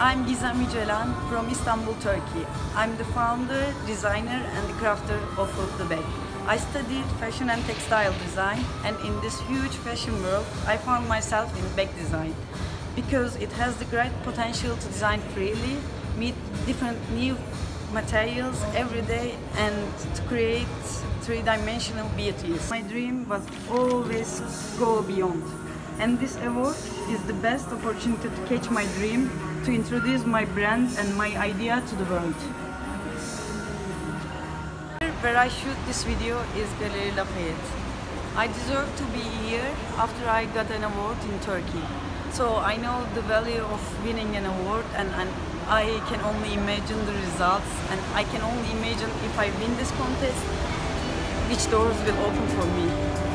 I'm Gizem Yücelen from Istanbul, Turkey. I'm the founder, designer and the crafter of the bag. I studied fashion and textile design and in this huge fashion world I found myself in bag design because it has the great potential to design freely, meet different new materials every day and to create three-dimensional beauties. My dream was always go beyond and this award is the best opportunity to catch my dream, to introduce my brand and my idea to the world. Where I shoot this video is Galerie Lafayette. I deserve to be here after I got an award in Turkey. So I know the value of winning an award and, and I can only imagine the results and I can only imagine if I win this contest, which doors will open for me.